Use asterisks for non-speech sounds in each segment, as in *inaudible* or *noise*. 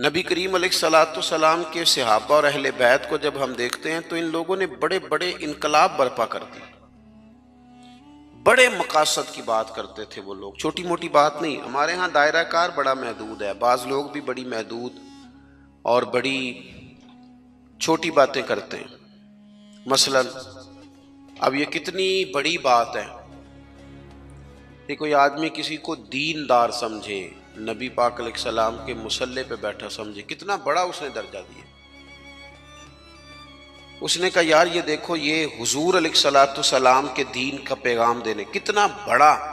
नबी करीम सलाम के सिहाबा और अहल बैत को जब हम देखते हैं तो इन लोगों ने बड़े बड़े इनकलाब बर्पा कर दिए बड़े मकासद की बात करते थे वो लोग। छोटी मोटी बात नहीं, हमारे यहाँ दायरा कार बड़ा महदूद है। बाज़ लोग भी बड़ी महदूद और बड़ी छोटी बातें करते हैं। मसलन, अब ये कितनी बड़ी बात है। कि कोई आदमी किसी को दीनदार समझे। नबी पाक सलाम के मुसल्ले पे बैठा समझे। कितना बड़ा उसने दर्जा दिया। उसने कहा, यार, ये देखो, ये हुजूर सलाम के दीन का पैगाम देने, कितना बड़ा।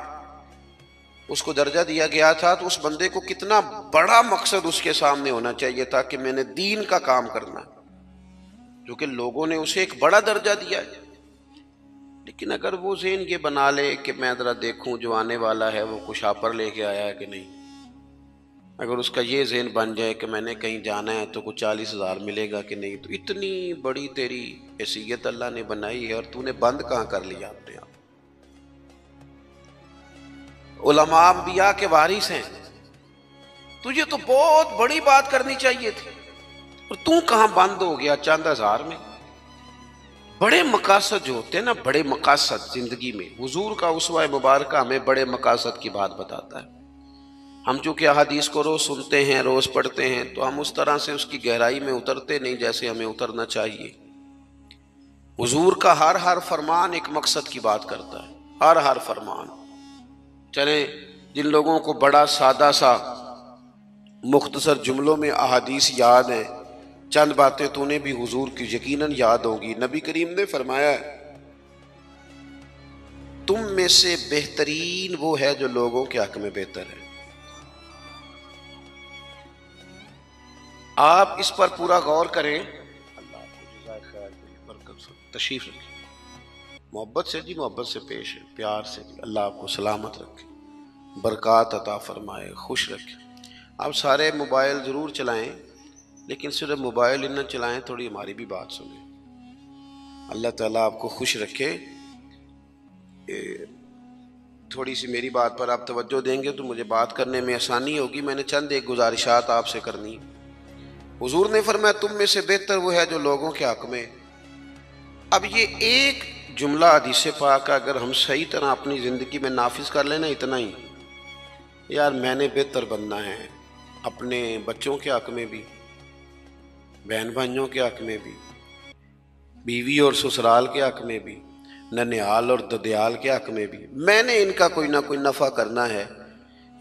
उसको दर्जा दिया गया था तो उस बंदे को कितना बड़ा मकसद उसके सामने होना चाहिए था कि मैंने दीन का काम करना। जो कि लोगों ने उसे एक बड़ा दर्जा दिया है। लेकिन अगर वो जेन ये बना ले कि मैं ज़रा देखूँ, जो आने वाला है, वो कुछ आपर लेके आया है कि नहीं? अगर उसका ये जेन बन जाए कि मैंने कहीं जाना है तो कुछ चालीस हज़ार मिलेगा कि नहीं तो इतनी बड़ी तेरी हैसीयत अल्लाह ने बनाई है और तूने बंद कहाँ कर लिया अपने आप? उलमाबिया के वारिस हैं। तुझे तो बहुत बड़ी बात करनी चाहिए थी। और तू कहाँ बंद हो गया चंद हज़ार में? बड़े मकासद जो होते हैं ना, बड़े मकासद ज़िंदगी में। हुजूर का उसवा मुबारक हमें बड़े मकासद की बात बताता है। हम चूँकि अहादीस को रोज़ सुनते हैं, रोज़ पढ़ते हैं तो हम उस तरह से उसकी गहराई में उतरते नहीं जैसे हमें उतरना चाहिए। हुजूर का हर हर फरमान एक मकसद की बात करता है। हर हर फरमान। चले, जिन लोगों को बड़ा सादा सा मुख्तसर जुमलों में अहादीस याद है, चंद बातें तूने भी हुजूर की यकीनन याद होगी। नबी करीम ने फरमाया तुम में से बेहतरीन वो है जो लोगों के हक में बेहतर है। आप इस पर पूरा गौर करें। तशीफ रखें। मोहब्बत से जी, मोहब्बत से पेश है। प्यार से जी। अल्लाह आपको सलामत रखे। बरक़ात अता फरमाए। खुश रखे। आप सारे मोबाइल ज़रूर चलाएँ, लेकिन सिर्फ़ मोबाइल इन चलाएँ, थोड़ी हमारी भी बात सुने। अल्लाह ताला आपको खुश रखे। थोड़ी सी मेरी बात पर आप तवज्जो देंगे तो मुझे बात करने में आसानी होगी। मैंने चंद एक गुजारिशात आपसे करनी। हुजूर ने फरमाया, तुम में से बेहतर वो है जो लोगों के हक में अब ये एक जुमला हदीस पाक अगर हम सही तरह अपनी ज़िंदगी में नाफिज कर लेना इतना ही। यार, मैंने बेहतर बनना है, अपने बच्चों के हक में भी बहन भाइयों के हक में भी, बीवी और ससुराल के हक में भी ननियाल और ददयाल के हक में भी। मैंने इनका कोई ना कोई नफ़ा करना है।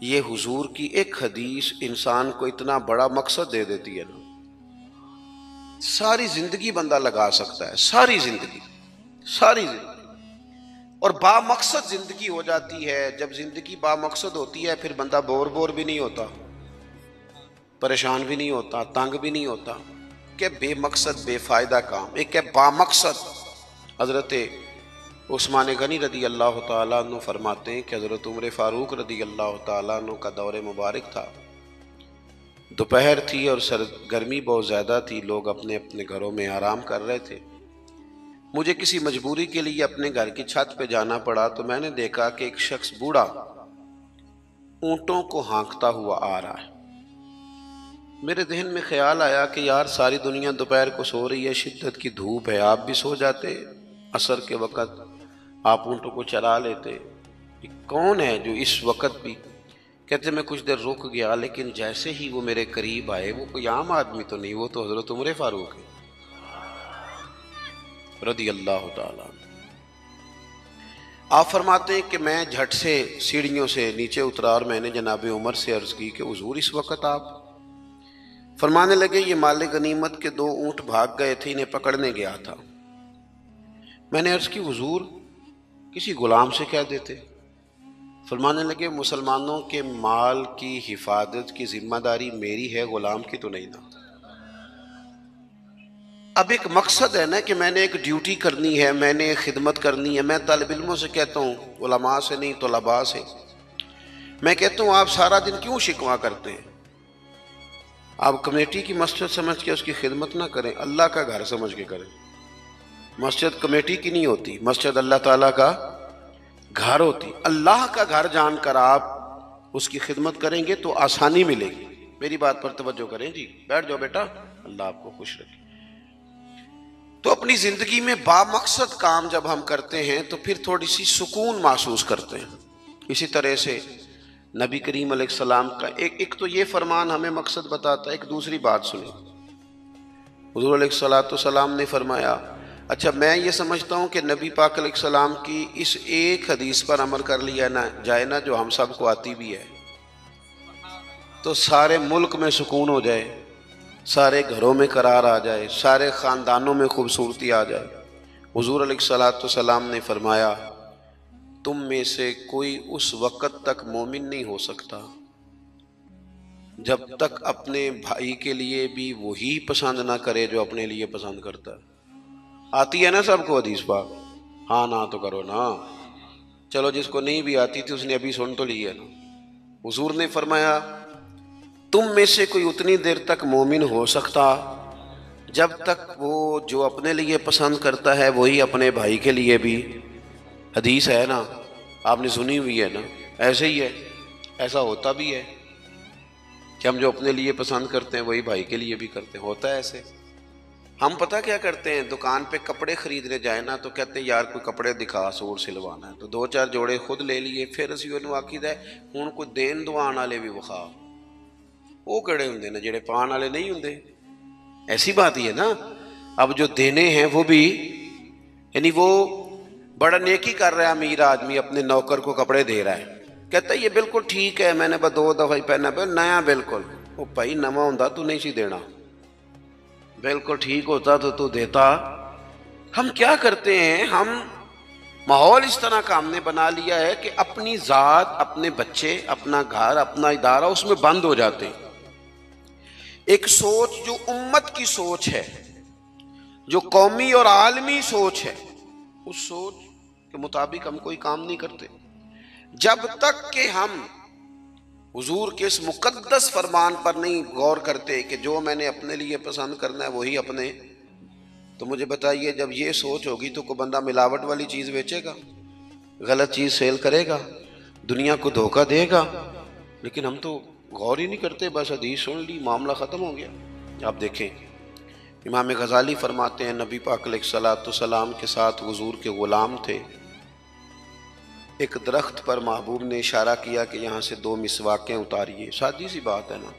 ये हुजूर की एक हदीस इंसान को इतना बड़ा मकसद दे देती है ना। सारी ज़िंदगी बंदा लगा सकता है, सारी ज़िंदगी सारी ज़िंदगी। और बामकसद ज़िंदगी हो जाती है, जब ज़िंदगी बामकसद होती है, फिर बंदा बोर बोर भी नहीं होता, परेशान भी नहीं होता, तंग भी नहीं होता। क्या बेमकसद, बेफायदा काम, एक है बामकसद। हज़रत उस्मान गनी रदी अल्लाह तु फरमाते हैं कि हज़रत उम्र फ़ारूक रदी अल्लाह तु का दौर मुबारक था। दोपहर थी और सर, गर्मी बहुत ज़्यादा थी। लोग अपने अपने घरों में आराम कर रहे थे। मुझे किसी मजबूरी के लिए अपने घर की छत पे जाना पड़ा तो मैंने देखा कि एक शख्स बूढ़ा ऊँटों को हाँकता हुआ आ रहा है। मेरे जहन में ख्याल आया कि यार, सारी दुनिया दोपहर को सो रही है, शिद्दत की धूप है, आप भी सो जाते। असर के वक़्त आप ऊँटों को चला लेते। कौन है जो इस वक्त भी कहते मैं कुछ देर रुक गया, लेकिन जैसे ही वो मेरे करीब आए, वो कोई आम आदमी तो नहीं, वो तो हज़रत उम्र फारूक है। रदी अल्लाह आप फरमाते हैं कि मैं झट से सीढ़ियों से नीचे उतरा और मैंने जनाब उमर से अर्ज़ की कि, हजूर, इस वक्त आप फरमाने लगे, ये माल गनीमत के दो ऊँट भाग गए थे, इन्हें पकड़ने गया था। मैंने अर्ज़ की, हजूर, किसी गुलाम से कह देते? फरमाने लगे, मुसलमानों के माल की हिफाजत की ज़िम्मेदारी मेरी है, गुलाम की तो नहीं ना। अब एक मकसद है ना कि मैंने एक ड्यूटी करनी है, मैंने खिदमत करनी है। मैं तलब इलमों से कहता हूँ, उलमा से नहीं तो लबा से। मैं कहता हूँ, आप सारा दिन क्यों शिकवा करते हैं? आप कमेटी की मस्जिद समझ के उसकी खिदमत ना करें, अल्लाह का घर समझ के करें। मस्जिद कमेटी की नहीं होती, मस्जिद अल्लाह ताला का घर होती। अल्लाह का घर जानकर आप उसकी खिदमत करेंगे तो आसानी मिलेगी। मेरी बात पर तवज्जो करें जी। बैठ जाओ बेटा। अल्लाह आपको खुश रखे। तो अपनी ज़िंदगी में बामकसद काम जब हम करते हैं तो फिर थोड़ी सी सुकून महसूस करते हैं। इसी तरह से नबी करीम सलाम का एक एक तो ये फरमान हमें मकसद बताता है, एक दूसरी बात सुनी हजूर सलाम ने फरमाया अच्छा मैं ये समझता हूँ कि नबी पाक सलाम की इस एक हदीस पर अमल कर लिया ना जाए ना, जो हम सबको आती भी है। तो सारे मुल्क में सुकून हो जाए, सारे घरों में करार आ जाए, सारे ख़ानदानों में खूबसूरती आ जाए। हजूर सलाम ने फरमाया, तुम में से कोई उस वक़्त तक मोमिन नहीं हो सकता, जब तक अपने भाई के लिए भी वही पसंद ना करे जो अपने लिए पसंद करता है। आती है ना सबको हदीस पाक? हाँ ना तो करो ना। चलो, जिसको नहीं भी आती थी, उसने अभी सुन तो ली है ना। हुजूर ने फरमाया, तुम में से कोई उतनी देर तक मोमिन हो सकता। जब तक वो जो अपने लिए पसंद करता है, वही अपने भाई के लिए भी। हदीस है ना? आपने सुनी हुई है ना? ऐसे ही है। ऐसा होता भी है कि हम जो अपने लिए पसंद करते हैं, वही भाई के लिए भी करते हैं। होता है ऐसे। हम पता क्या करते हैं दुकान पे कपड़े खरीदने जाए ना तो कहते हैं यार कोई कपड़े दिखा सूर सिलवाना है तो दो चार जोड़े खुद ले लिए फिर ਅਸੀਂ ਉਹਨੂੰ ਆਖੀਦਾ ਹੁਣ ਕੋਈ ਦੇਣ ਦਵਾਣ ਵਾਲੇ ਵੀ ਵਿਖਾ ਉਹ ਕਿਹੜੇ ਹੁੰਦੇ ਨੇ ਜਿਹੜੇ ਪਾਣ ਵਾਲੇ ਨਹੀਂ ਹੁੰਦੇ ऐसी बात ही है ना अब जो देने हैं वो भी यानी वो बड़ा नेकी कर रहा है अमीर आदमी अपने नौकर को कपड़े दे रहा है कहता है ये बिल्कुल ठीक है मैंने बस दो दफा ही पहना पे नया बिल्कुल वो भाई नवा होता तू नहीं सी देना बिल्कुल ठीक होता तो तू देता। हम क्या करते हैं? हम माहौल इस तरह का हमने बना लिया है कि अपनी ज़ात, अपने बच्चे, अपना घर, अपना इदारा उसमें बंद हो जाते हैं। एक सोच जो उम्मत की सोच है, जो कौमी और आलमी सोच है, उस सोच के मुताबिक हम कोई काम नहीं करते। जब तक कि हम हुजूर के इस मुकद्दस फरमान पर नहीं गौर करते कि जो मैंने अपने लिए पसंद करना है वही अपने। तो मुझे बताइए, जब ये सोच होगी तो कोई बंदा मिलावट वाली चीज़ बेचेगा, गलत चीज़ सेल करेगा, दुनिया को धोखा देगा? लेकिन हम तो गौर ही नहीं करते, बस हदीस सुन ली, मामला ख़त्म हो गया। आप देखें, इमाम गज़ाली फरमाते हैं, नबी पाक सलाम के साथ हजूर के ग़ुलाम थे। एक दरख्त पर महबूब ने इशारा किया कि यहाँ से दो मिसवाकें उतारिए। सादी सी बात है ना?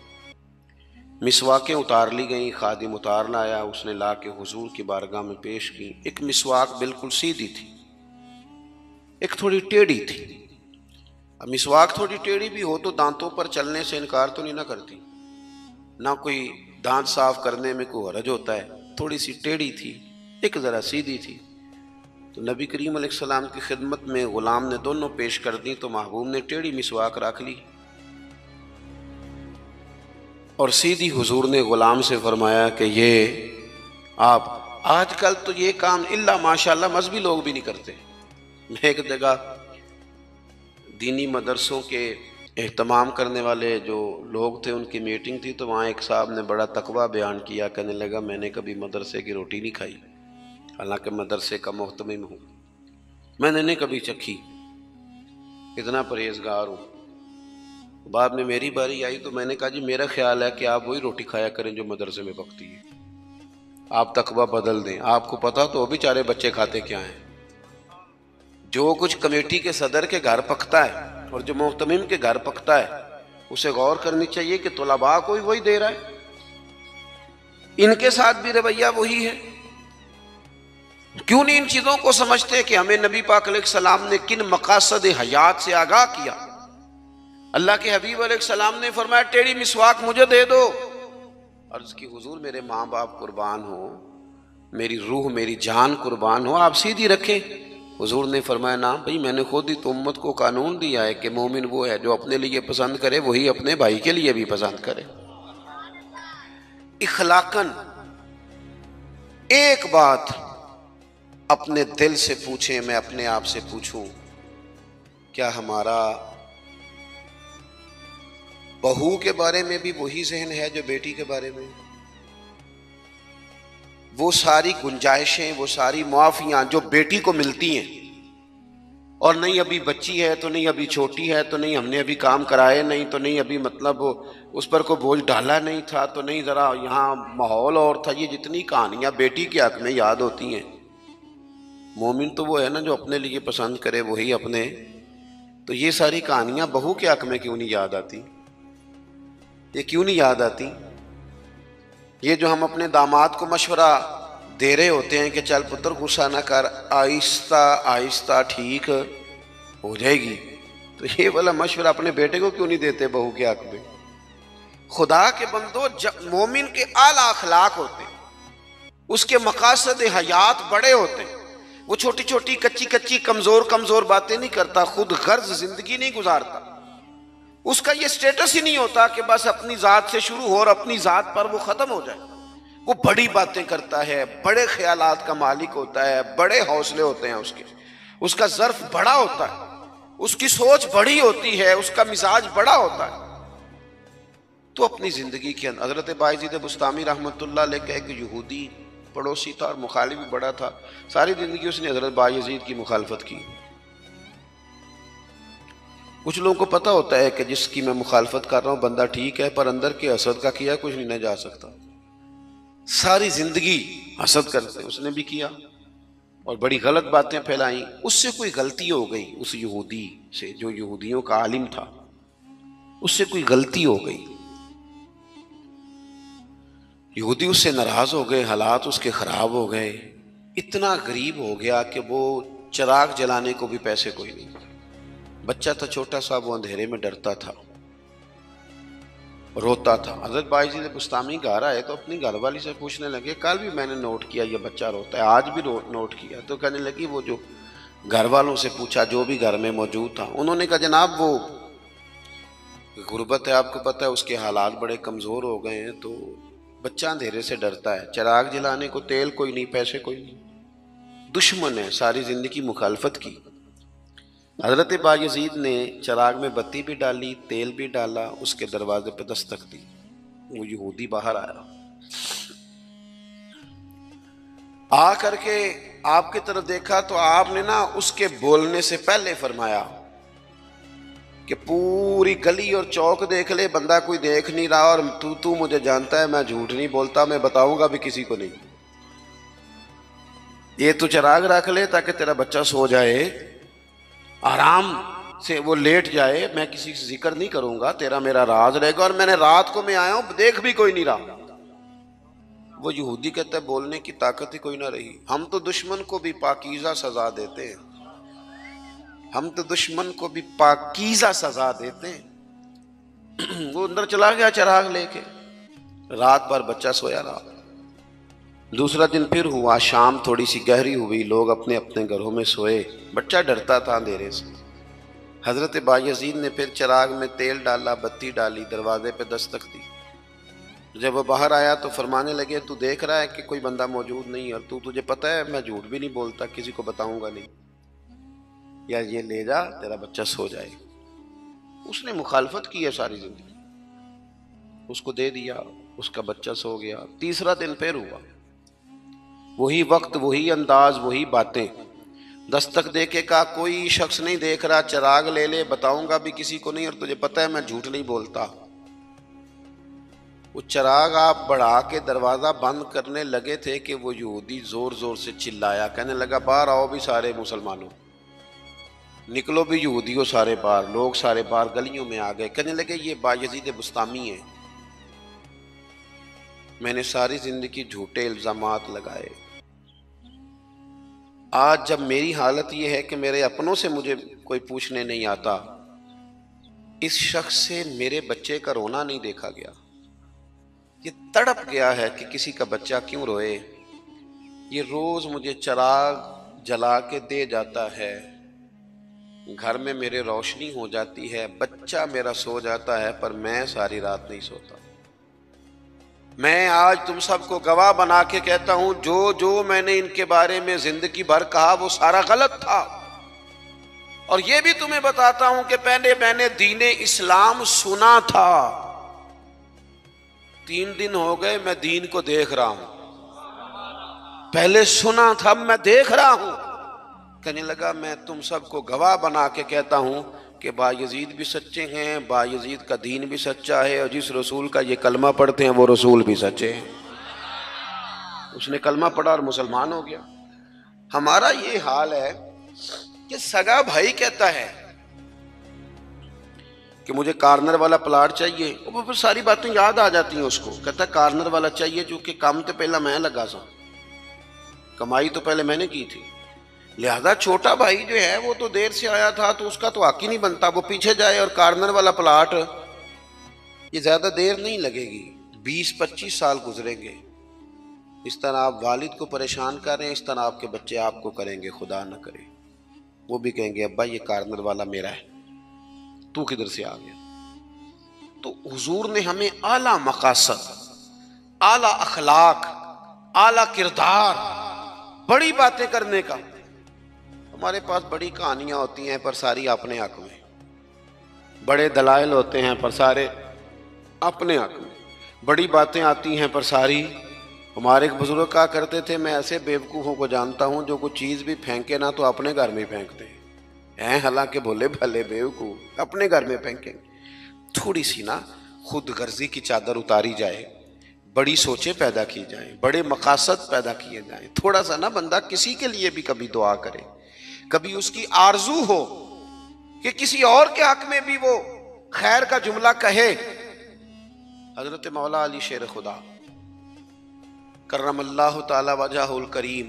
मिसवाकें उतार ली गई, खादिम उतार लाया उसने ला के हजूर की बारगाह में पेश की। एक मिसवाक बिल्कुल सीधी थी। एक थोड़ी टेढ़ी थी। अब मिसवाक थोड़ी टेढ़ी भी हो तो दांतों पर चलने से इनकार तो नहीं ना करती। ना कोई दांत साफ़ करने में कोई हरज होता है। थोड़ी सी टेढ़ी थी, एक ज़रा सीधी थी। तो नबी करीम सलाम की खिदमत में ग़ुलाम ने दोनों पेश कर दी तो महबूब ने टेढ़ी मिसवाक रख ली। और सीधी हुजूर ने ग़ुलाम से फरमाया कि ये आप, आजकल तो ये काम इल्ला माशाल्लाह मजहबी लोग भी नहीं करते। मैं एक जगह दीनी मदरसों के अहतमाम करने वाले जो लोग थे, उनकी मीटिंग थी तो वहाँ एक साहब ने बड़ा तकवा बयान किया। कहने लगा, मैंने कभी मदरसे की रोटी नहीं खाई। हालाँकि मदरसे का मोहतमिम हूँ। मैंने नहीं कभी चखी, इतना परहेजगार हूँ। बाद में मेरी बारी आई तो मैंने कहा, जी, मेरा ख्याल है कि आप वही रोटी खाया करें जो मदरसे में पकती है। आप तकवा बदल दें। आपको पता तो बेचारे बच्चे खाते क्या हैं। जो कुछ कमेटी के सदर के घर पकता है और जो मोहतमिम के घर पकता है, उसे गौर करनी चाहिए कि तलबा को वही दे रहा है। इनके साथ भी रवैया वही है। क्यों नहीं इन चीज़ों को समझते कि हमें नबी पाक सलाम ने किन मकासद हयात से आगाह किया? अल्लाह के हबीब सलाम ने फरमाया, टेढ़ी मिसवाक मुझे दे दो। अर्ज़ की, हुजूर, मेरे माँ बाप कुर्बान हो, मेरी रूह, मेरी जान कुर्बान हो, आप सीधी रखें। हुजूर ने फरमाया, ना भाई, मैंने खुद ही तो उम्मत को कानून दिया है कि मोमिन वो है जो अपने लिए पसंद करे, वही अपने भाई के लिए भी पसंद करे। इखलाकन, एक बात अपने दिल से पूछें, मैं अपने आप से पूछूँ, क्या हमारा बहू के बारे में भी वही जहन है जो बेटी के बारे में? वो सारी गुंजाइशें, वो सारी मुआफियाँ जो बेटी को मिलती हैं, और नहीं अभी बच्ची है तो नहीं अभी छोटी है तो नहीं हमने अभी काम कराए नहीं तो नहीं अभी मतलब उस पर कोई बोझ डाला नहीं था तो नहीं ज़रा यहाँ माहौल और था, ये जितनी कहानियाँ बेटी के हक में याद होती हैं। मोमिन तो वो है ना जो अपने लिए पसंद करे, वही अपने। तो ये सारी कहानियाँ बहू के हक में क्यों नहीं याद आती? ये क्यों नहीं याद आती? ये जो हम अपने दामाद को मशवरा दे रहे होते हैं कि चल पुत्र, गुस्सा ना कर, आहिस्ता आहिस्ता ठीक हो जाएगी। तो ये वाला मशवरा अपने बेटे को क्यों नहीं देते बहू के हक में? खुदा के बंदो, जब मोमिन के आला अखलाक होते, उसके मकासद हयात बड़े होते वो छोटी छोटी कच्ची कच्ची कमज़ोर कमज़ोर बातें नहीं करता, खुद गर्ज ज़िंदगी नहीं गुजारता। उसका ये स्टेटस ही नहीं होता कि बस अपनी जात से शुरू हो और अपनी जात पर वो खत्म हो जाए। वो बड़ी बातें करता है, बड़े ख्याल का मालिक होता है, बड़े हौसले होते हैं उसके। उसका जर्फ बड़ा होता है, उसकी सोच बड़ी होती है, उसका मिजाज बड़ा होता है। तो अपनी ज़िंदगी के अंदर, हज़रत बाजीद बुस्तामी रहमत का एक यहूदी पड़ोसी था और मुखालिफ भी बड़ा था। सारी ज़िंदगी उसने हज़रत बाजीद की मुखालफत की। कुछ लोगों को पता होता है कि जिसकी मैं मुखालफत कर रहा हूँ, बंदा ठीक है, पर अंदर के असद का किया कुछ नहीं जा सकता। सारी ज़िंदगी हसद करते उसने भी किया। और बड़ी गलत बातें फैलाई। उससे कोई गलती हो गई, उस यहूदी से, जो यहूदियों का आलिम था, उससे कोई गलती हो गई। यहूदी उससे नाराज़ हो गए, हालात उसके खराब हो गए। इतना गरीब हो गया कि वो चिराग जलाने को भी पैसे कोई नहीं बच्चा था छोटा सा, वो अंधेरे में डरता था, रोता था। हज़रत भाई जी ने बुस्तामी घर आए तो अपनी घर वाली से पूछने लगे, कल भी मैंने नोट किया, ये बच्चा रोता है, आज भी नोट किया? तो कहने लगी, वो जो घर वालों से पूछा, जो भी घर में मौजूद था। उन्होंने कहा, जनाब, वो गुर्बत है, आपको पता है, उसके हालात बड़े कमज़ोर हो गए हैं तो बच्चा अंधेरे से डरता है, चिराग जलाने को तेल कोई नहीं, पैसे कोई नहीं। दुश्मन है सारी ज़िंदगी मुखालफत की। हज़रत बायजीद ने चराग में बत्ती भी डाली, तेल भी डाला, उसके दरवाजे पर दस्तक दी। वो यहूदी बाहर आया। आ करके आपकी तरफ़ देखा तो आपने ना उसके बोलने से पहले फरमाया कि पूरी गली और चौक देख ले, बंदा कोई देख नहीं रहा और तू तू मुझे जानता है, मैं झूठ नहीं बोलता, मैं बताऊँगा भी किसी को नहीं। ये तू चराग रख ले ताकि तेरा बच्चा सो जाए, आराम से वो लेट जाए, मैं किसी से ज़िक्र नहीं करूँगा, तेरा मेरा राज रहेगा और मैंने रात को मैं आया हूँ देख भी कोई नहीं रहा। वो यहूदी कहता बोलने की ताकत ही कोई ना रही। हम तो दुश्मन को भी पाकिजा सजा देते हैं। हम तो दुश्मन को भी पाकीजा सजा देते हैं। *clears throat* वो अंदर चला गया चराग लेके। रात भर बच्चा सोया रहा। दूसरा दिन फिर हुआ, शाम थोड़ी सी गहरी हुई। लोग अपने अपने घरों में सोए। बच्चा डरता था अंधेरे से। हज़रत बायजीद ने फिर चिराग में तेल डाला, बत्ती डाली, दरवाजे पे दस्तक दी। जब वो बाहर आया तो फरमाने लगे, तू देख रहा है कि कोई बंदा मौजूद नहीं और तू तुझे पता है, मैं झूठ भी नहीं बोलता, किसी को बताऊँगा नहीं। या ये ले जा, तेरा बच्चा सो जाए। उसने मुखालफत की है सारी ज़िंदगी। उसको दे दिया, उसका बच्चा सो गया, तीसरा दिन फिर हुआ। वही वक्त, वही अंदाज, वही बातें। दस्तक दे के कहा, कोई शख्स नहीं देख रहा, चिराग ले ले, बताऊँगा भी किसी को नहीं, और तुझे पता है मैं झूठ नहीं बोलता। वो चिराग आप बढ़ा के दरवाज़ा बंद करने लगे थे कि वो यहूदी ज़ोर ज़ोर से चिल्लाया। कहने लगा, बाहर आओ भी सारे मुसलमानों। निकलो भी यहूदियों सारे पार, लोग सारे पार गलियों में आ गए। कहने लगे, ये बायजीद बुस्तामी है। मैंने सारी ज़िंदगी झूठे इल्ज़ाम लगाए। आज जब मेरी हालत यह है कि मेरे अपनों से मुझे कोई पूछने नहीं आता, इस शख्स से मेरे बच्चे का रोना नहीं देखा गया। ये तड़प गया है कि किसी का बच्चा क्यों रोए? ये रोज़ मुझे चराग जला के दे जाता है। घर में मेरे रोशनी हो जाती है, बच्चा मेरा सो जाता है, पर मैं सारी रात नहीं सोता। मैं आज तुम सबको गवाह बना के कहता हूँ जो जो मैंने इनके बारे में ज़िंदगी भर कहा, वो सारा गलत था। और ये भी तुम्हें बताता हूँ कि पहले मैंने दीने इस्लाम सुना था। तीन दिन हो गए, मैं दीन को देख रहा हूँ। पहले सुना था मैं देख रहा हूँ। कहने लगा, मैं तुम सबको गवाह बना के कहता हूँ कि बायजीद भी सच्चे हैं, बायजीद का दीन भी सच्चा है और जिस रसूल का ये कलमा पढ़ते हैं वो रसूल भी सच्चे हैं। उसने कलमा पढ़ा और मुसलमान हो गया। हमारा ये हाल है कि सगा भाई कहता है कि मुझे कार्नर वाला प्लाट चाहिए। वो फिर सारी बातें याद आ जाती हैं उसको। कहता है कार्नर वाला चाहिए जो कि काम तो पहला मैं लगा सा कमाई तो पहले मैंने की थी। लिहाजा छोटा भाई जो है, वो तो देर से आया था तो उसका तो आकी नहीं बनता। वो पीछे जाए और कार्नर वाला प्लाट, ये ज़्यादा देर नहीं लगेगी। बीस, पच्चीस साल गुजरेंगे। इस तरह आप वालिद को परेशान कर रहे हैं, इस तरह आपके बच्चे आपको करेंगे, खुदा न करे। वो भी कहेंगे, अब्बा, ये कार्नर वाला मेरा है। तू किधर से आ गया? तो हुजूर ने हमें आला मकासद, आला अखलाक, आला किरदार, बड़ी बातें करने का हमारे पास बड़ी कहानियाँ होती हैं, पर सारी अपने हक में। बड़े दलाइल होते हैं, पर सारे अपने हक में। बड़ी बातें आती हैं, पर सारी हमारे एक बुज़ुर्ग कहा करते थे। मैं ऐसे बेवकूफ़ों को जानता हूँ, जो कोई चीज़ भी फेंके ना तो अपने घर में फेंकते हैं। हालाँकि भोले भले बेवकूफ़, अपने घर में फेंकेंगे। थोड़ी सी ना खुद गर्जी की चादर उतारी जाए, बड़ी सोचें पैदा की जाए, बड़े मकासद पैदा किए जाए। थोड़ा सा ना बंदा किसी के लिए भी कभी दुआ करे। कभी उसकी आरज़ू हो कि किसी और के हक में भी वो खैर का जुमला कहे। हज़रत मौला अली शेर खुदा करम अल्लाह करीम।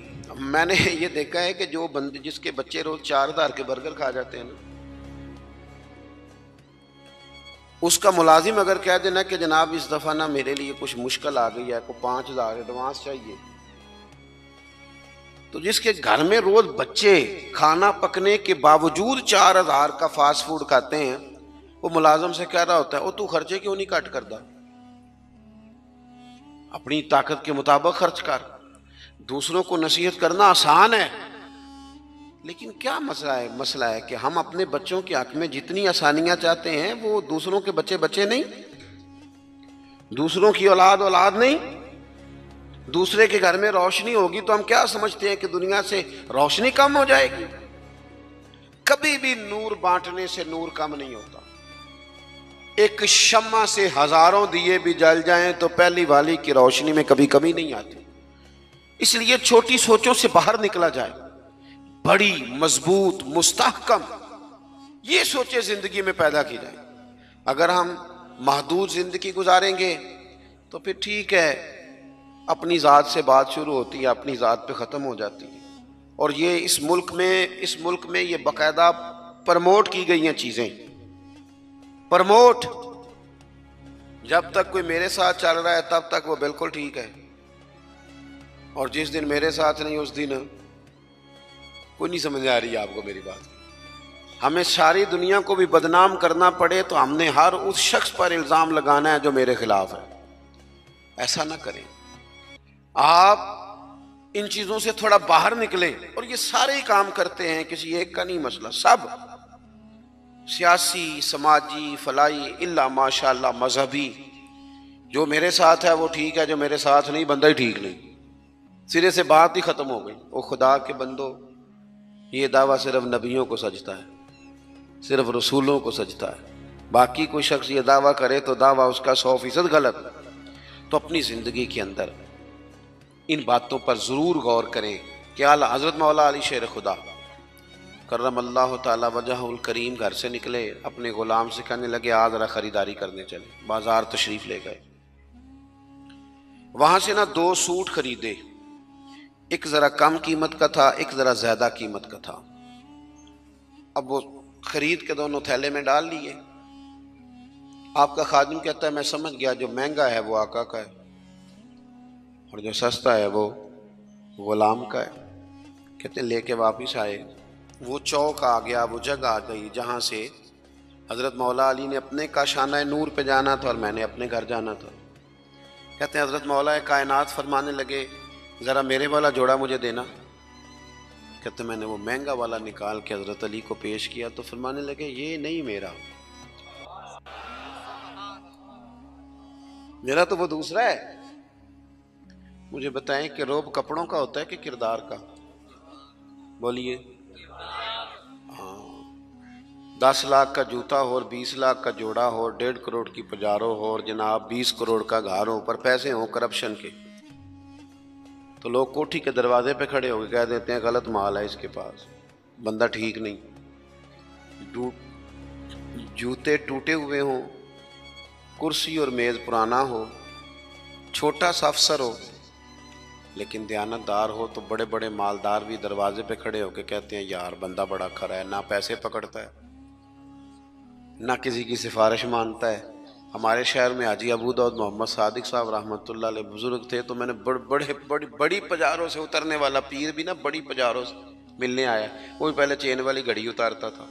मैंने ये देखा है कि जो बंदे, जिसके बच्चे रोज चार हज़ार के बर्गर खा जाते हैं ना, उसका मुलाजिम अगर कह देना कि जनाब इस दफ़ा ना मेरे लिए कुछ मुश्किल आ गई है को पाँच हज़ार एडवांस चाहिए। तो जिसके घर में रोज बच्चे खाना पकने के बावजूद चार हज़ार का फास्ट फ़ूड खाते हैं, वो मुलाजम से कह रहा होता है वो तू खर्चे क्यों नहीं कट करता? अपनी ताकत के मुताबिक खर्च कर। दूसरों को नसीहत करना आसान है। लेकिन क्या मसला है? मसला है कि हम अपने बच्चों के हक में जितनी आसानियाँ चाहते हैं, वो दूसरों के बच्चे बच्चे नहीं। दूसरों की औलाद औलाद नहीं। दूसरे के घर में रोशनी होगी तो हम क्या समझते हैं कि दुनिया से रोशनी कम हो जाएगी? कभी भी नूर बांटने से नूर कम नहीं होता। एक शम्मा से हज़ारों दिए भी जल जाएँ तो पहली वाली की रोशनी में कभी कमी नहीं आती। इसलिए छोटी सोचों से बाहर निकला जाए। बड़ी, मज़बूत मुस्तकम ये सोचे ज़िंदगी में पैदा की जाए। अगर हम महदूद ज़िंदगी गुजारेंगे तो फिर ठीक है। अपनी ज़ात से बात शुरू होती है, अपनी ज़ात पे ख़त्म हो जाती है। और ये इस मुल्क में, इस मुल्क में ये बाकायदा प्रमोट की गई हैं चीज़ें। प्रमोट। जब तक कोई मेरे साथ चल रहा है, तब तक वो बिल्कुल ठीक है। और जिस दिन मेरे साथ नहीं, उस दिन कोई नहीं समझ आ रही आपको मेरी बात। हमें सारी दुनिया को भी बदनाम करना पड़े तो हमने हर उस शख्स पर इल्ज़ाम लगाना है जो मेरे खिलाफ है। ऐसा ना करें। आप इन चीज़ों से थोड़ा बाहर निकले और ये सारे ही काम करते हैं किसी एक का नहीं मसला, सब। सियासी, समाजी, फलाई, इल्ला माशाल्लाह, मजहबी। जो मेरे साथ है वो ठीक है, जो मेरे साथ नहीं, बंदा ही ठीक नहीं। सिरे से बात ही ख़त्म हो गई। वो खुदा के बंदो, ये दावा सिर्फ़ नबियों को सजता है, सिर्फ़ रसूलों को सजता है। बाकी कोई शख्स ये दावा करे तो दावा उसका सौ फ़ीसद गलत। तो अपनी ज़िंदगी के अंदर इन बातों पर ज़रूर गौर करें। कि आला हज़रत मौला अली शेर खुदा करम अल्लाह तजहल करीम घर से निकले, अपने ग़ुलाम से कहने लगे, आज ज़रा ख़रीदारी करने चले, बाज़ार तशरीफ़ ले गए। वहाँ से ना दो सूट खरीदे, एक ज़रा कम कीमत का था, एक ज़रा ज़्यादा कीमत का था। अब वो खरीद के दोनों थैले में डाल लिए। आपका खादिम कहता है, मैं समझ गया, जो महँगा है वो आका का है। और जो सस्ता है वो गुलाम का है। कहते, लेके वापिस आए। वो चौक आ गया, वो जगह आ गई जहाँ से हज़रत मौला अली ने अपने का शाना नूर पे जाना था और मैंने अपने घर जाना था। कहते हैं, हज़रत मौला कायनात फरमाने लगे, ज़रा मेरे वाला जोड़ा मुझे देना। कहते, मैंने वो महँगा वाला निकाल के हज़रत अली को पेश किया तो फरमाने लगे, ये नहीं मेरा। मेरा तो वो दूसरा है। मुझे बताएँ कि रोब कपड़ों का होता है कि किरदार का? बोलिए। हाँ। दस लाख का जूता हो और बीस लाख का जोड़ा हो डेढ़ करोड़ की पजारो हो और जनाब बीस करोड़ का घर हो, पर पैसे हो करप्शन के। तो लोग कोठी के दरवाजे पे खड़े होकर कह देते हैं, गलत माल है इसके पास। बंदा ठीक नहीं। जूते टूटे हुए हों, कुर्सी और मेज़ पुराना हो, छोटा सा अफसर हो लेकिन दयानतदार हो तो बड़े बड़े मालदार भी दरवाजे पे खड़े होकर कहते हैं यार बंदा बड़ा खरा है ना पैसे पकड़ता है ना किसी की सिफारिश मानता है। हमारे शहर में हाजी अबू दाऊद मोहम्मद सादिक साहब रहमत बुज़ुर्ग थे तो मैंने बड़, बड़े बड़ी बड़ी पजारों से उतरने वाला पीर भी ना बड़ी पजारों से मिलने आया। वो भी पहले चेन वाली घड़ी उतारता था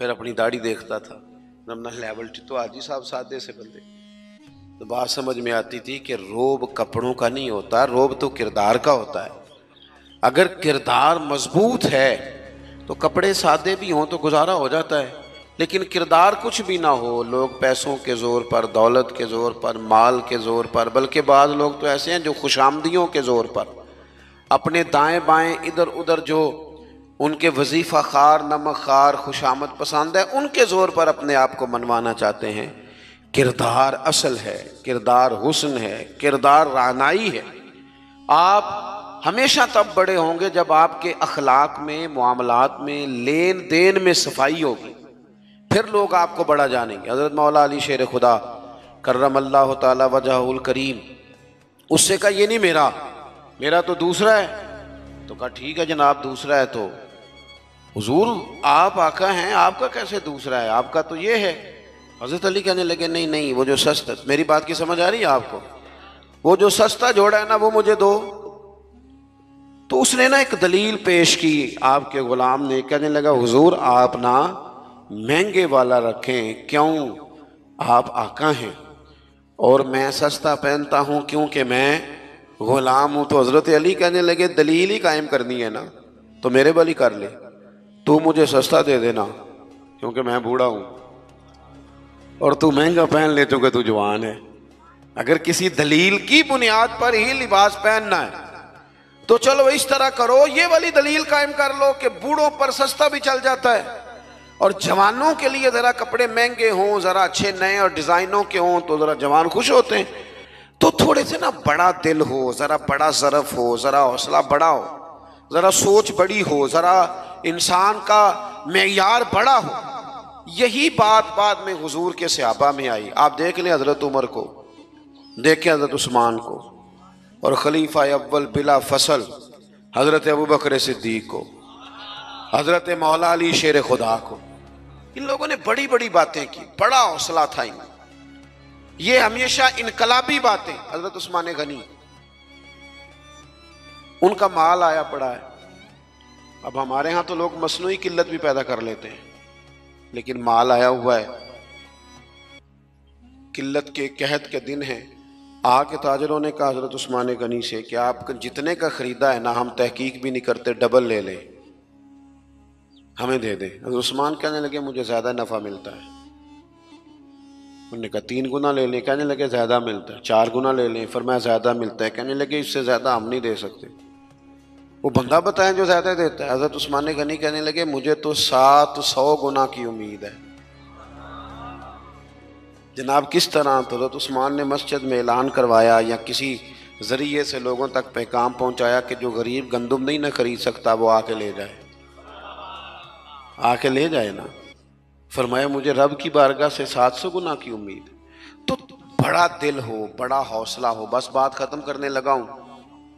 फिर अपनी दाढ़ी देखता था। नमना लेवल तो हाजी साहब सादे से बंदे। तो बात समझ में आती थी कि रोब कपड़ों का नहीं होता, रोब तो किरदार का होता है। अगर किरदार मज़बूत है तो कपड़े सादे भी हों तो गुजारा हो जाता है। लेकिन किरदार कुछ भी ना हो, लोग पैसों के ज़ोर पर, दौलत के ज़ोर पर, माल के ज़ोर पर, बल्कि बाद लोग तो ऐसे हैं जो खुशामदियों के ज़ोर पर। अपने दाएँ बाएँ, इधर उधर जो उनके वजीफ़ा खार, नमक खार, खुशामद पसंद है, उनके ज़ोर पर अपने आप को मनवाना चाहते हैं। किरदार असल है, किरदार हुसन है, किरदार रानाई है। आप हमेशा तब बड़े होंगे जब आपके अखलाक में, मामलात में लेन देन में सफ़ाई होगी। फिर लोग आपको बड़ा जानेंगे। हज़रत मौला अली शेर खुदा, करम अल्लाह तजहुल करीम। उससे कहा, ये नहीं मेरा मेरा तो दूसरा है। तो कहा, ठीक है जनाब, दूसरा है तो। हुजूर, आप आका हैं, आपका कैसे दूसरा है? आपका तो ये है। हज़रत अली कहने लगे, नहीं नहीं, वो जो सस्ता, मेरी बात की समझ आ रही है आपको? वो जो सस्ता जोड़ा है ना, वो मुझे दो। तो उसने ना एक दलील पेश की आपके गुलाम ने, कहने लगा, हुजूर, आप ना महँगे वाला रखें, क्यों? आप आका हैं और मैं सस्ता पहनता हूँ, क्योंकि मैं गुलाम हूँ। तो हज़रत अली कहने लगे, दलील ही कायम करनी है ना तो मेरे बल ही कर ले। तू मुझे सस्ता दे देना, क्योंकि मैं बूढ़ा हूँ। और तू महँगा पहन ले चुके तू जवान है? अगर किसी दलील की बुनियाद पर ही लिबास पहनना है तो चलो इस तरह करो, ये वाली दलील कायम कर लो कि बूढ़ों पर सस्ता भी चल जाता है। और जवानों के लिए ज़रा कपड़े महँगे हों, ज़रा अच्छे नए और डिज़ाइनों के हों तो ज़रा जवान खुश होते हैं। तो थोड़े से ना बड़ा दिल हो, ज़रा बड़ा ज़रफ हो, ज़रा हौसला बड़ा हो, ज़रा सोच बड़ी हो, ज़रा इंसान का मैार बड़ा हो। यही बात बाद में हुजूर के सहाबा में आई। आप देख लें हज़रत उमर को। देखें हज़रत उस्मान को। और खलीफा अव्वल बिला फ़सल, हज़रत अबू बकर सिद्दीक को। हज़रत मौला अली शेर खुदा को। इन लोगों ने बड़ी बड़ी बातें की। बड़ा हौसला था इन ये हमेशा इनकलाबी बातें। हज़रत उस्मान गनी। उनका माल आया पड़ा है। अब हमारे यहाँ तो लोग मसनू किल्लत भी पैदा कर लेते हैं। लेकिन माल आया हुआ है। किल्लत के कहत के दिन हैं। आके ताजरों ने कहा, हज़रत उस्मान गनी से, कि आप जितने का ख़रीदा है ना, हम तहकीक भी नहीं करते, डबल ले लें। हमें दे दें। हज़रत उस्मान कहने लगे, मुझे ज़्यादा नफ़ा मिलता है। उन्होंने कहा, तीन गुना ले लें। कहने लगे, ज़्यादा मिलता है। चार गुना ले लें। फिर मैं ज़्यादा मिलता है। कहने लगे, इससे ज़्यादा हम नहीं दे सकते। वो बंदा बताए जो ज़्यादा देता है। हज़रत उस्मान गनी कहने लगे, मुझे तो सात सौ गुना की उम्मीद है। जनाब, किस तरह? तो हज़रत उस्मान ने मस्जिद में ऐलान करवाया या किसी ज़रिए से लोगों तक पैगाम पहुँचाया कि जो गरीब गंदुम नहीं ना खरीद सकता, वो आके ले जाए। आके ले जाए ना? फरमाया, मुझे रब की बारगाह से सात सौ गुना की उम्मीद तो बड़ा दिल हो, बड़ा हौसला हो, बस बात ख़त्म करने लगा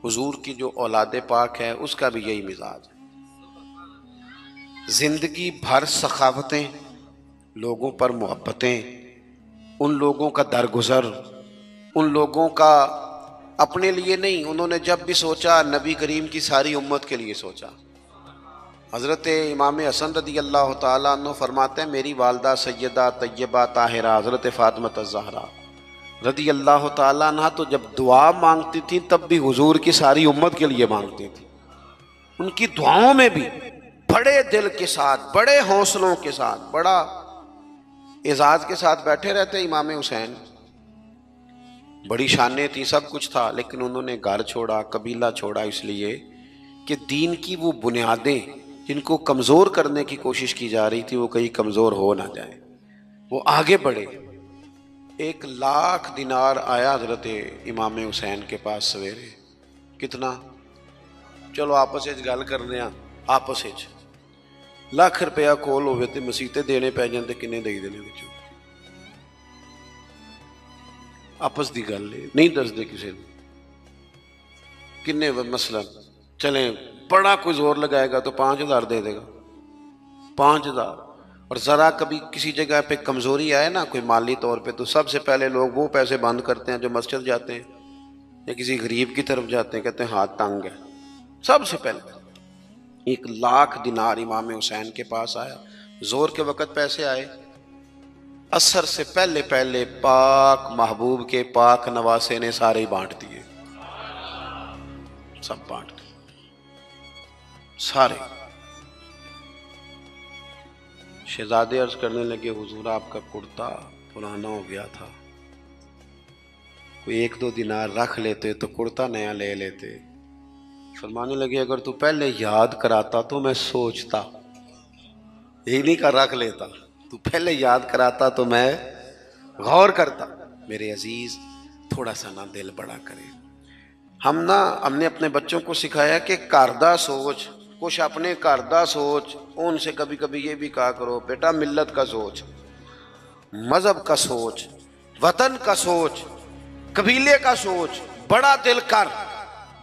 हुजूर की जो औलाद पाक है, उसका भी यही मिजाज है। ज़िंदगी भर सखावतें, लोगों पर मोहब्बतें, उन लोगों का दरगुजर, उन लोगों का अपने लिए नहीं, उन्होंने जब भी सोचा, नबी करीम की सारी उम्मत के लिए सोचा। हज़रत इमाम हसन रदी अल्लाह तु फरमाते हैं, मेरी वालदा सैदा तय्यबा ताहिरा, हज़रत फ़ातमत ज़हरा रदी अल्लाह तला तो जब दुआ मांगती थी, तब भी हुजूर की सारी उम्मत के लिए मांगती थी। उनकी दुआओं में भी, बड़े दिल के साथ, बड़े हौसलों के साथ, बड़ा एजाज के साथ बैठे रहते इमाम हुसैन। बड़ी शानें थी, सब कुछ था, लेकिन उन्होंने घर छोड़ा, कबीला छोड़ा इसलिए कि दीन की वो बुनियादें, जिनको कमज़ोर करने की कोशिश की जा रही थी, वो कहीं कमज़ोर हो ना जाए। वो आगे बढ़े। एक लाख दिनार आया हजरत इमाम हुसैन के पास सवेरे कितना चलो आपस गल करने आपस ਲੱਖ ਰੁਪਇਆ ਕੋਲ ਹੋਵੇ ਤੇ ਮਸੀਤੇ ਦੇਣੇ ਪੈ ਜਾਂਦੇ ਕਿੰਨੇ ਦੇਈ ਦੇਣੇ ਵਿੱਚੋਂ ਆਪਸ ਦੀ ਗੱਲ ਹੈ ਨਹੀਂ ਦੱਸਦੇ ਕਿਸੇ ਨੂੰ किन्ने मसलन चले बड़ा कोई जोर लगाएगा तो पाँच हज़ार दे देगा पाँच हज़ार और ज़रा कभी किसी जगह पे कमज़ोरी आए ना, कोई माली तौर पे तो सबसे पहले लोग वो पैसे बंद करते हैं जो मस्जिद जाते हैं या किसी गरीब की तरफ़ जाते हैं, कहते हैं, हाथ तंग है। सबसे पहले एक लाख दिनार इमाम हुसैन के पास आया। ज़ोर के वक़्त पैसे आए। असर से पहले पहले पाक महबूब के पाक नवासे ने सारे बांट दिए। सब बांट दिए। सारे। शहजादे अर्ज़ करने लगे, हुजूर, आपका कुर्ता पुराना हो गया था। कोई एक दो दिनार रख लेते तो कुर्ता नया ले लेते। फरमाने लगे, अगर तू पहले याद कराता तो मैं सोचता। यही नहीं कर रख लेता। तू पहले याद कराता तो मैं गौर करता। मेरे अज़ीज़, थोड़ा सा ना दिल बड़ा करे। हम ना, हमने अपने बच्चों को सिखाया कि कारदा सोच। कुछ अपने कारदा सोच, उनसे कभी कभी ये भी कहा करो, बेटा मिल्लत का सोच, मज़हब का सोच, वतन का सोच, कबीले का सोच, बड़ा दिल कर,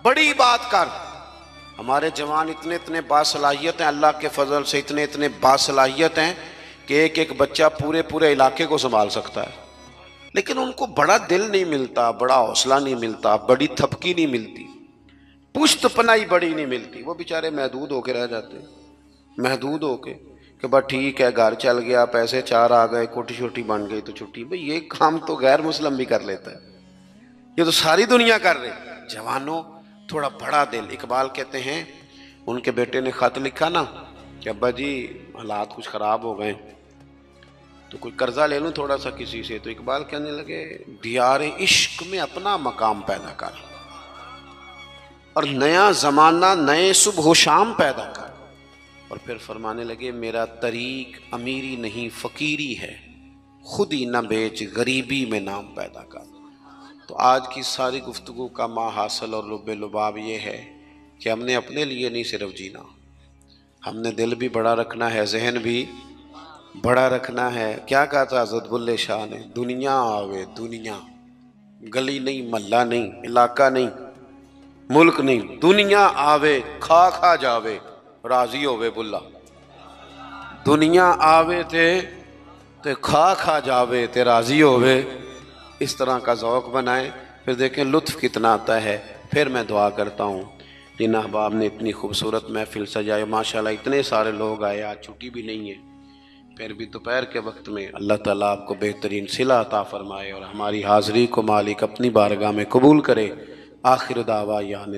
बड़ी बात कर। हमारे जवान इतने इतने बासलाहियत हैं, अल्लाह के फजल से इतने इतने बासलाहियत हैं कि एक एक बच्चा पूरे पूरे इलाके को संभाल सकता है। लेकिन उनको बड़ा दिल नहीं मिलता, बड़ा हौसला नहीं मिलता, बड़ी थपकी नहीं मिलती। पुश्त पनाई बड़ी नहीं मिलती। वो बेचारे महदूद होके रह जाते। महदूद होके कि बस ठीक है, घर चल गया, पैसे चार आ गए कोटी छोटी बन गई तो छुट्टी। भाई, ये काम तो गैर मुस्लिम भी कर लेता है। ये तो सारी दुनिया कर रही जवानों, थोड़ा बड़ा दिल। इकबाल कहते हैं, उनके बेटे ने ख़त लिखा ना कि, अब्बा जी, हालात कुछ ख़राब हो गए तो कोई कर्जा ले लूँ थोड़ा सा किसी से? तो इकबाल कहने लगे, दियार इश्क में अपना मकाम पैदा कर। और नया ज़माना, नए सुबह शाम पैदा कर। और फिर फरमाने लगे, मेरा तरीक अमीरी नहीं, फ़कीरी है। खुद ही न बेच, गरीबी में नाम पैदा कर। तो आज की सारी गुफ्तु का माँ हासिल और लुब लुबाब ये है कि हमने अपने लिए नहीं सिर्फ़ जीना। हमने दिल भी बड़ा रखना है, जहन भी बड़ा रखना है। क्या कहा था हज़रत शाह ने? दुनिया आवे दुनिया, गली नहीं, मल्ला नहीं, इलाका नहीं। मुल्क नहीं, दुनिया आवे, खा खा जावे, राज़ी होवे बुल्ला। दुनिया आवे थे ते खा खा जावे, ते राज़ी होवे, इस तरह का ज़ौक बनाएँ। फिर देखें लुत्फ़ कितना आता है। फिर मैं दुआ करता हूँ। जिन अहबाब ने इतनी खूबसूरत महफिल सजाए माशाल्लाह, इतने सारे लोग आए, आज छुट्टी भी नहीं है। फिर भी दोपहर के वक्त में अल्लाह ताला आपको बेहतरीन सिला अता फ़रमाए और हमारी हाज़री को मालिक अपनी बारगाह में कबूल करे। आखिर दावा यान